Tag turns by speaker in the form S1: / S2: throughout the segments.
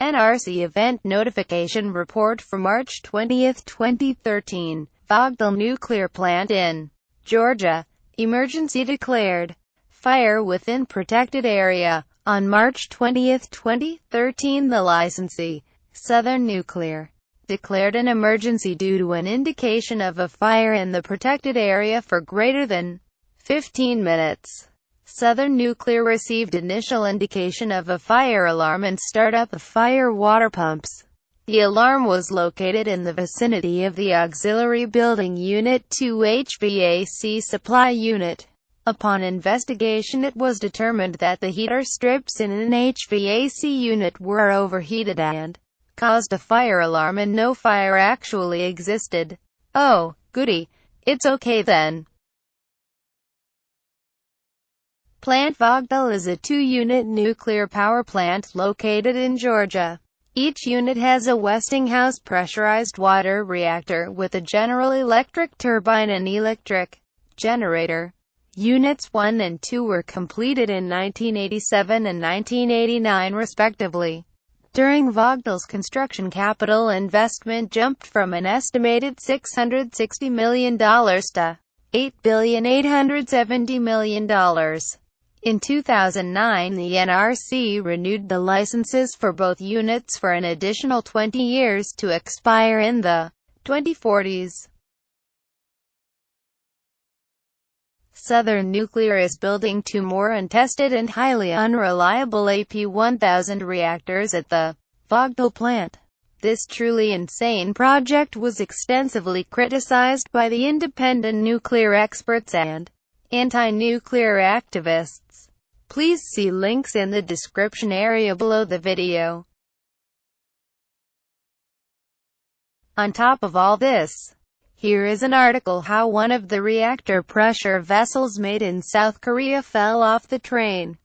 S1: NRC Event Notification Report for March 20, 2013. Vogtle Nuclear Plant in Georgia. Emergency declared. Fire within protected area. On March 20, 2013 the licensee, Southern Nuclear, declared an emergency due to an indication of a fire in the protected area for greater than 15 minutes. Southern Nuclear received initial indication of a fire alarm and start up of fire water pumps. The alarm was located in the vicinity of the Auxiliary Building Unit 2 HVAC supply unit. Upon investigation it was determined that the heater strips in an HVAC unit were overheated and caused a fire alarm and no fire actually existed. Oh, goody. It's okay then. Plant Vogtle is a two-unit nuclear power plant located in Georgia. Each unit has a Westinghouse pressurized water reactor with a General Electric turbine and electric generator. Units 1 and 2 were completed in 1987 and 1989 respectively. During Vogtle's construction capital investment jumped from an estimated $660 million to $8,870 million. In 2009 the NRC renewed the licenses for both units for an additional 20 years to expire in the 2040s. Southern Nuclear is building two more untested and highly unreliable AP1000 reactors at the Vogtle plant. This truly insane project was extensively criticized by the independent nuclear experts and anti-nuclear activists. Please see links in the description area below the video. On top of all this, here is an article how one of the reactor pressure vessels made in South Korea fell off the train.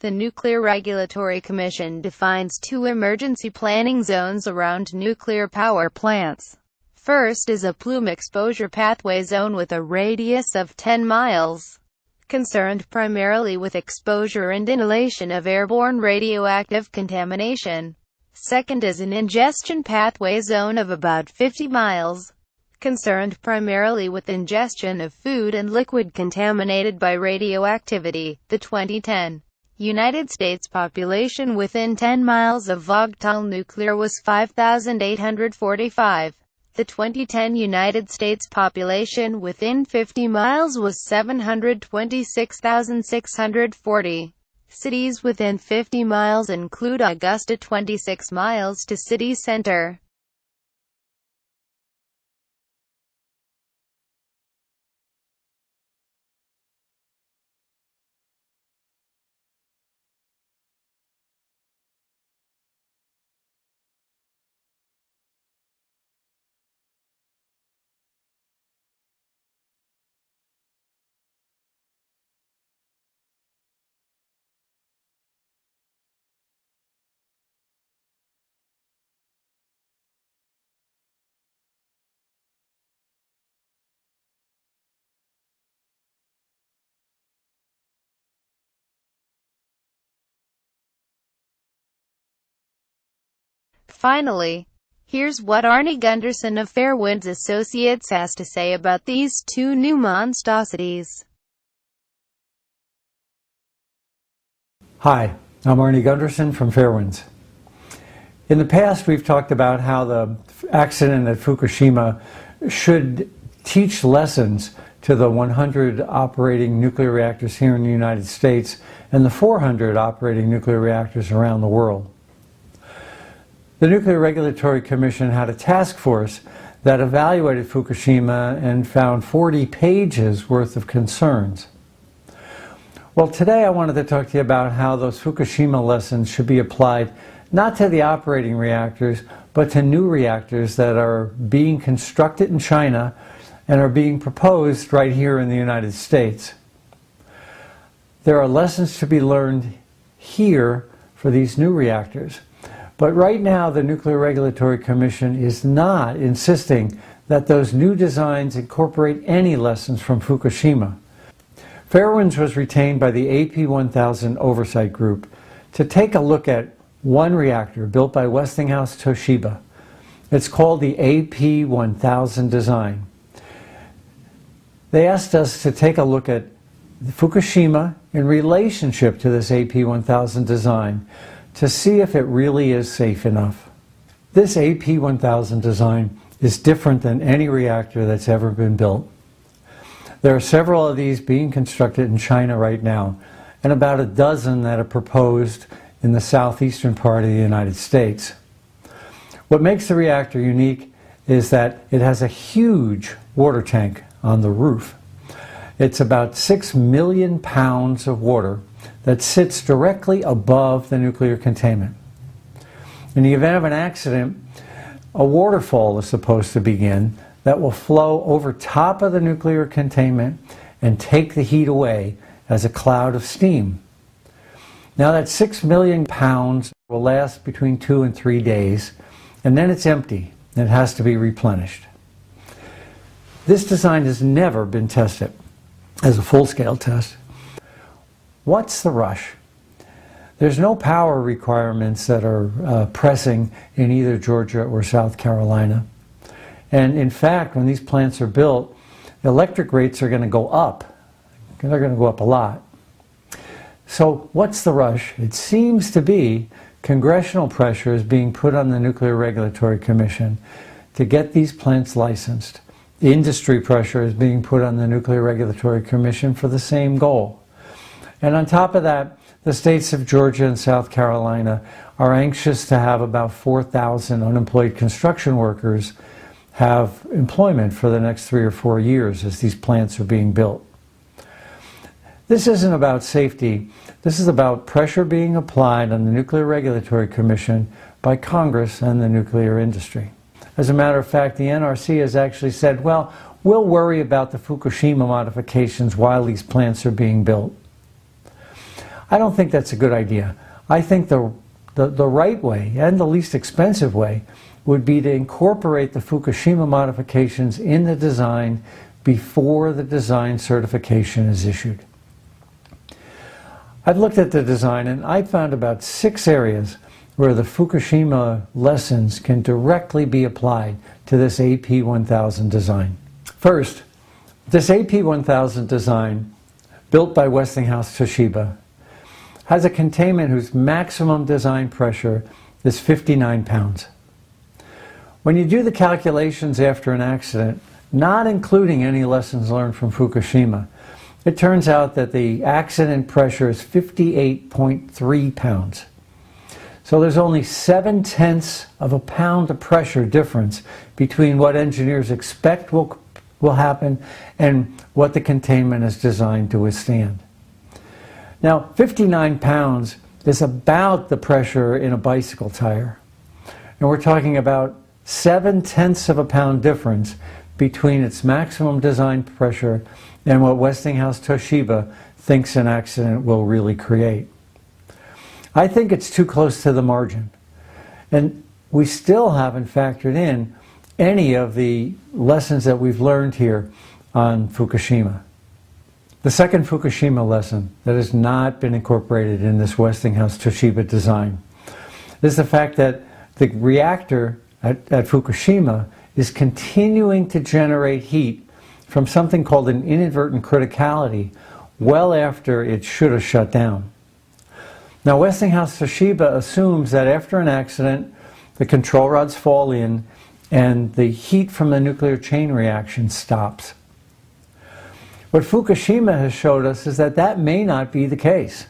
S1: The Nuclear Regulatory Commission defines two emergency planning zones around nuclear power plants. First is a plume exposure pathway zone with a radius of 10 miles, concerned primarily with exposure and inhalation of airborne radioactive contamination. Second is an ingestion pathway zone of about 50 miles, concerned primarily with ingestion of food and liquid contaminated by radioactivity. The 2010 United States population within 10 miles of Vogtle nuclear was 5,845. The 2010 United States population within 50 miles was 726,640. Cities within 50 miles include Augusta 26 miles to city center. Finally, here's what Arnie Gundersen of Fairewinds Associates has to say about these two new monstrosities.
S2: Hi, I'm Arnie Gundersen from Fairewinds. In the past, we've talked about how the accident at Fukushima should teach lessons to the 100 operating nuclear reactors here in the United States and the 400 operating nuclear reactors around the world. The Nuclear Regulatory Commission had a task force that evaluated Fukushima and found 40 pages worth of concerns. Well, today I wanted to talk to you about how those Fukushima lessons should be applied not to the operating reactors, but to new reactors that are being constructed in China and are being proposed right here in the United States. There are lessons to be learned here for these new reactors. But right now, the Nuclear Regulatory Commission is not insisting that those new designs incorporate any lessons from Fukushima. Fairewinds was retained by the AP1000 Oversight Group to take a look at one reactor built by Westinghouse Toshiba. It's called the AP1000 design. They asked us to take a look at Fukushima in relationship to this AP1000 design to see if it really is safe enough. This AP1000 design is different than any reactor that's ever been built. There are several of these being constructed in China right now, and about a dozen that are proposed in the southeastern part of the United States. What makes the reactor unique is that it has a huge water tank on the roof. It's about 6 million pounds of water that sits directly above the nuclear containment. In the event of an accident, a waterfall is supposed to begin that will flow over top of the nuclear containment and take the heat away as a cloud of steam. Now that 6 million pounds will last between two and three days, and then it's empty and it has to be replenished. This design has never been tested as a full-scale test. What's the rush? There's no power requirements that are uh, pressing in either Georgia or South Carolina. And in fact, when these plants are built, electric rates are going to go up. They're going to go up a lot. So what's the rush? It seems to be congressional pressure is being put on the Nuclear Regulatory Commission to get these plants licensed. Industry pressure is being put on the Nuclear Regulatory Commission for the same goal. And on top of that, the states of Georgia and South Carolina are anxious to have about 4,000 unemployed construction workers have employment for the next three or four years as these plants are being built. This isn't about safety. This is about pressure being applied on the Nuclear Regulatory Commission by Congress and the nuclear industry. As a matter of fact, the NRC has actually said, well, we'll worry about the Fukushima modifications while these plants are being built. I don't think that's a good idea. I think the, the, the right way and the least expensive way would be to incorporate the Fukushima modifications in the design before the design certification is issued. I've looked at the design and I found about six areas where the Fukushima lessons can directly be applied to this AP1000 design. First, this AP1000 design, built by Westinghouse Toshiba, has a containment whose maximum design pressure is 59 pounds. When you do the calculations after an accident, not including any lessons learned from Fukushima, it turns out that the accident pressure is 58.3 pounds. So there's only seven tenths of a pound of pressure difference between what engineers expect will, will happen and what the containment is designed to withstand. Now, 59 pounds is about the pressure in a bicycle tire. And we're talking about seven tenths of a pound difference between its maximum design pressure and what Westinghouse Toshiba thinks an accident will really create. I think it's too close to the margin. And we still haven't factored in any of the lessons that we've learned here on Fukushima. The second Fukushima lesson that has not been incorporated in this Westinghouse Toshiba design is the fact that the reactor at, at Fukushima is continuing to generate heat from something called an inadvertent criticality well after it should have shut down. Now, Westinghouse Toshiba assumes that after an accident, the control rods fall in and the heat from the nuclear chain reaction stops. What Fukushima has showed us is that that may not be the case.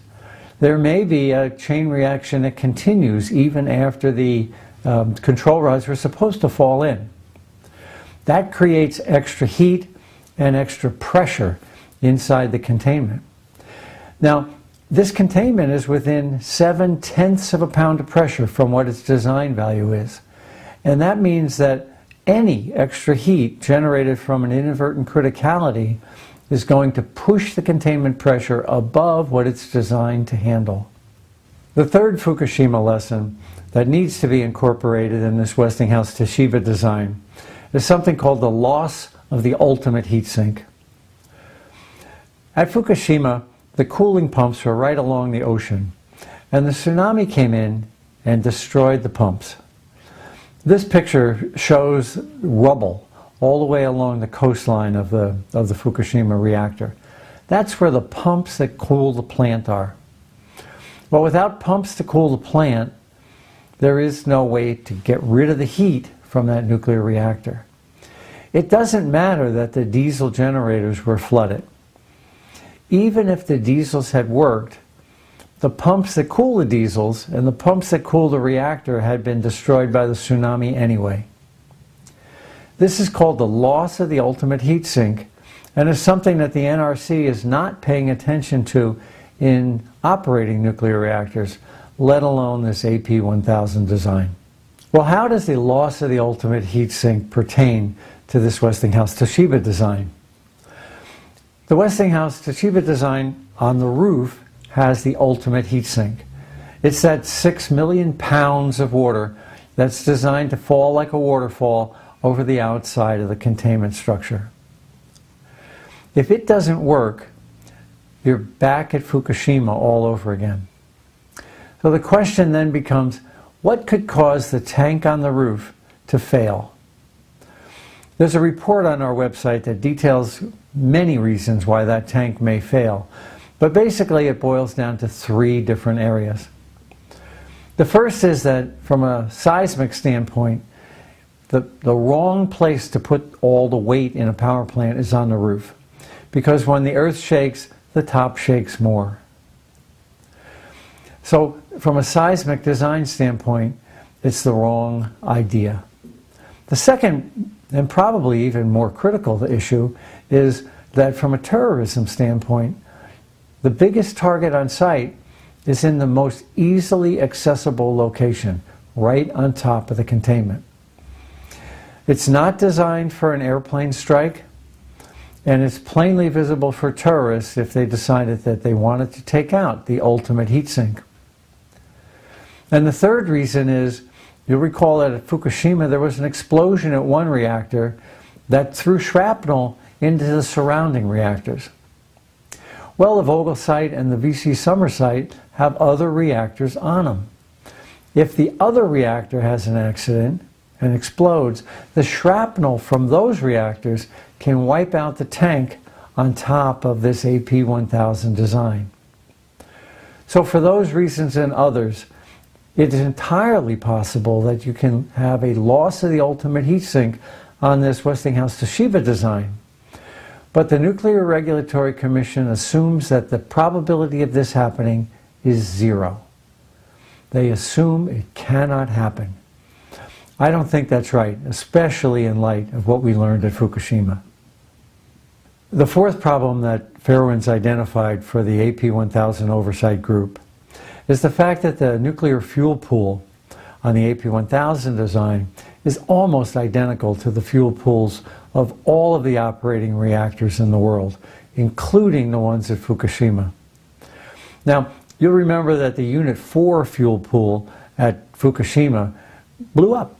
S2: There may be a chain reaction that continues even after the um, control rods were supposed to fall in. That creates extra heat and extra pressure inside the containment. Now, this containment is within seven tenths of a pound of pressure from what its design value is. And that means that any extra heat generated from an inadvertent criticality is going to push the containment pressure above what it's designed to handle. The third Fukushima lesson that needs to be incorporated in this Westinghouse Toshiba design is something called the loss of the ultimate heat sink. At Fukushima, the cooling pumps were right along the ocean, and the tsunami came in and destroyed the pumps. This picture shows rubble all the way along the coastline of the, of the Fukushima reactor. That's where the pumps that cool the plant are. But without pumps to cool the plant, there is no way to get rid of the heat from that nuclear reactor. It doesn't matter that the diesel generators were flooded. Even if the diesels had worked, the pumps that cool the diesels and the pumps that cool the reactor had been destroyed by the tsunami anyway. This is called the loss of the ultimate heat sink and is something that the NRC is not paying attention to in operating nuclear reactors, let alone this AP1000 design. Well, how does the loss of the ultimate heat sink pertain to this Westinghouse Toshiba design? The Westinghouse Toshiba design on the roof has the ultimate heat sink. It's that six million pounds of water that's designed to fall like a waterfall over the outside of the containment structure. If it doesn't work, you're back at Fukushima all over again. So the question then becomes what could cause the tank on the roof to fail? There's a report on our website that details many reasons why that tank may fail, but basically it boils down to three different areas. The first is that from a seismic standpoint, the, the wrong place to put all the weight in a power plant is on the roof. Because when the earth shakes, the top shakes more. So, from a seismic design standpoint, it's the wrong idea. The second, and probably even more critical issue, is that from a terrorism standpoint, the biggest target on site is in the most easily accessible location, right on top of the containment. It's not designed for an airplane strike. and it's plainly visible for tourists if they decided that they wanted to take out the ultimate heat sink. And the third reason is, you'll recall that at Fukushima there was an explosion at one reactor that threw shrapnel into the surrounding reactors. Well, the Vogtle site and the VC Summer site have other reactors on them. If the other reactor has an accident and explodes, the shrapnel from those reactors can wipe out the tank on top of this AP1000 design. So for those reasons and others, it is entirely possible that you can have a loss of the ultimate heat sink on this Westinghouse Toshiba design. But the Nuclear Regulatory Commission assumes that the probability of this happening is zero. They assume it cannot happen. I don't think that's right, especially in light of what we learned at Fukushima. The fourth problem that Fairewinds identified for the AP1000 oversight group is the fact that the nuclear fuel pool on the AP1000 design is almost identical to the fuel pools of all of the operating reactors in the world, including the ones at Fukushima. Now, you'll remember that the Unit 4 fuel pool at Fukushima blew up.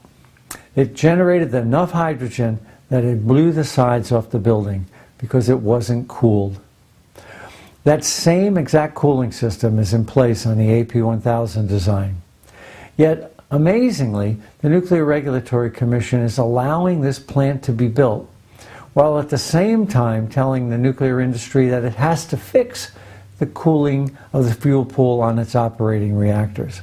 S2: It generated enough hydrogen that it blew the sides off the building because it wasn't cooled. That same exact cooling system is in place on the AP1000 design. Yet, amazingly, the Nuclear Regulatory Commission is allowing this plant to be built, while at the same time telling the nuclear industry that it has to fix the cooling of the fuel pool on its operating reactors.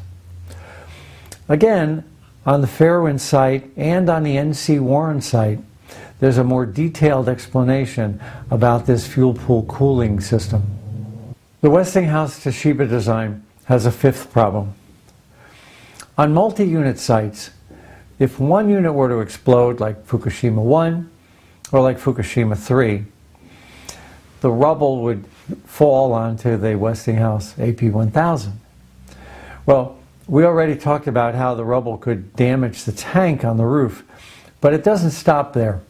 S2: Again, on the Fairewind site and on the NC WARN site, there's a more detailed explanation about this fuel pool cooling system. The Westinghouse Toshiba design has a fifth problem. On multi-unit sites, if one unit were to explode like Fukushima 1 or like Fukushima 3, the rubble would fall onto the Westinghouse AP1000. Well, we already talked about how the rubble could damage the tank on the roof, but it doesn't stop there.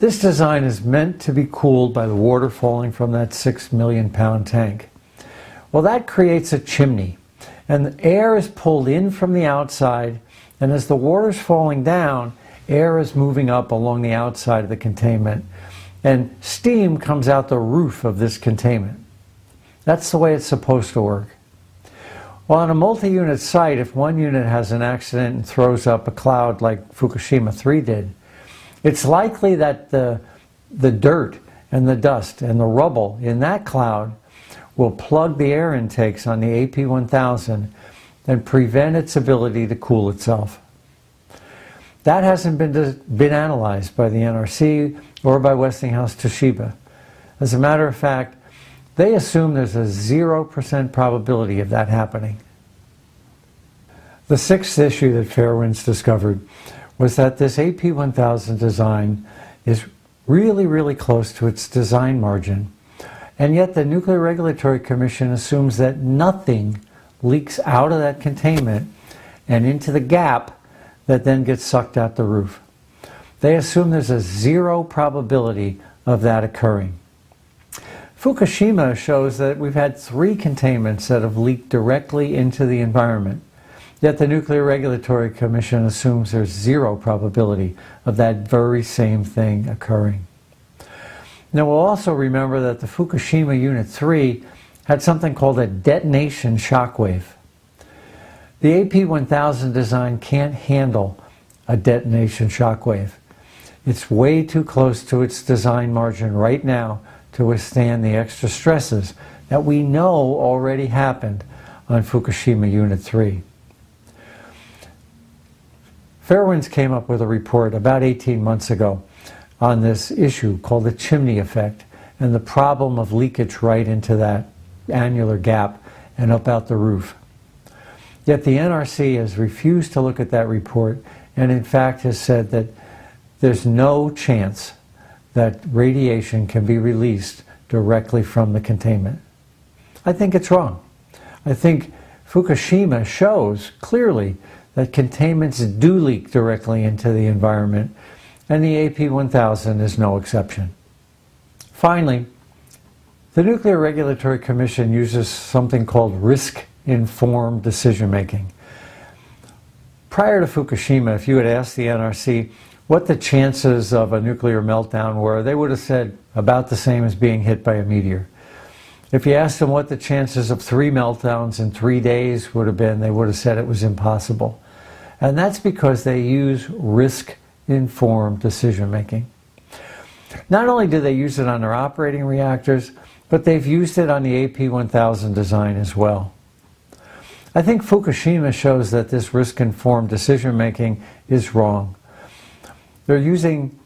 S2: This design is meant to be cooled by the water falling from that 6 million pound tank. Well, that creates a chimney, and the air is pulled in from the outside, and as the water is falling down, air is moving up along the outside of the containment, and steam comes out the roof of this containment. That's the way it's supposed to work. Well, on a multi-unit site, if one unit has an accident and throws up a cloud like Fukushima 3 did, it's likely that the, the dirt and the dust and the rubble in that cloud will plug the air intakes on the AP1000 and prevent its ability to cool itself. That hasn't been, been analyzed by the NRC or by Westinghouse Toshiba. As a matter of fact, they assume there's a 0% probability of that happening. The sixth issue that Fairewinds discovered was that this AP1000 design is really, really close to its design margin. And yet the Nuclear Regulatory Commission assumes that nothing leaks out of that containment and into the gap that then gets sucked out the roof. They assume there's a zero probability of that occurring. Fukushima shows that we've had three containments that have leaked directly into the environment. Yet the Nuclear Regulatory Commission assumes there's zero probability of that very same thing occurring. Now we'll also remember that the Fukushima Unit 3 had something called a detonation shockwave. The AP1000 design can't handle a detonation shockwave. It's way too close to its design margin right now to withstand the extra stresses that we know already happened on Fukushima Unit 3. Fairewinds came up with a report about 18 months ago on this issue called the chimney effect and the problem of leakage right into that annular gap and up out the roof. Yet the NRC has refused to look at that report and in fact has said that there's no chance that radiation can be released directly from the containment. I think it's wrong. I think Fukushima shows clearly that containments do leak directly into the environment, and the AP1000 is no exception. Finally, the Nuclear Regulatory Commission uses something called risk-informed decision-making. Prior to Fukushima, if you had asked the NRC what the chances of a nuclear meltdown were, they would have said about the same as being hit by a meteor. If you asked them what the chances of three meltdowns in three days would have been, they would have said it was impossible. And that's because they use risk informed decision making. Not only do they use it on their operating reactors, but they've used it on the AP 1000 design as well. I think Fukushima shows that this risk informed decision making is wrong. They're using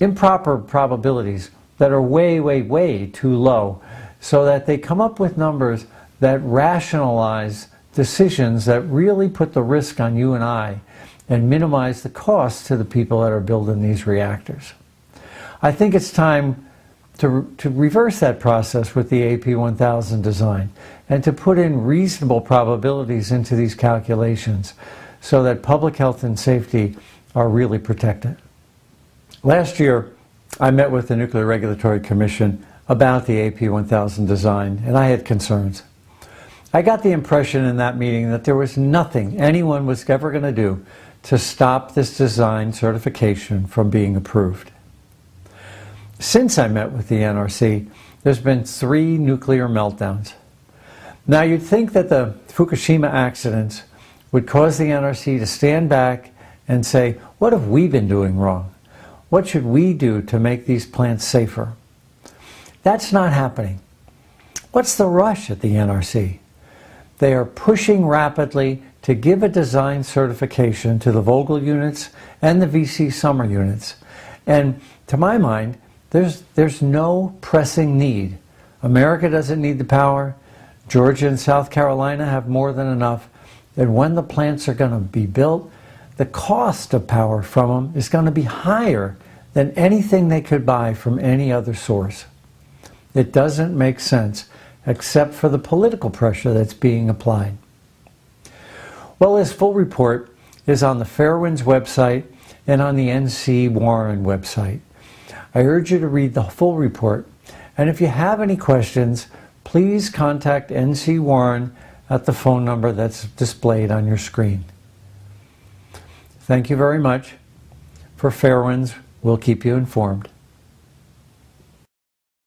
S2: improper probabilities that are way, way, way too low so that they come up with numbers that rationalize decisions that really put the risk on you and I and minimize the cost to the people that are building these reactors. I think it's time to, to reverse that process with the AP1000 design and to put in reasonable probabilities into these calculations so that public health and safety are really protected. Last year, I met with the Nuclear Regulatory Commission about the AP1000 design, and I had concerns. I got the impression in that meeting that there was nothing anyone was ever going to do to stop this design certification from being approved. Since I met with the NRC, there's been three nuclear meltdowns. Now, you'd think that the Fukushima accidents would cause the NRC to stand back and say, What have we been doing wrong? What should we do to make these plants safer? That's not happening. What's the rush at the NRC? They are pushing rapidly to give a design certification to the Vogtle units and the VC Summer units. And to my mind, there's, there's no pressing need. America doesn't need the power. Georgia and South Carolina have more than enough. And when the plants are going to be built, the cost of power from them is going to be higher than anything they could buy from any other source. It doesn't make sense except for the political pressure that's being applied. Well, this full report is on the Fairewinds website and on the NC WARN website. I urge you to read the full report, and if you have any questions, please contact NC WARN at the phone number that's displayed on your screen. Thank you very much. For Fairewinds, we'll keep you informed.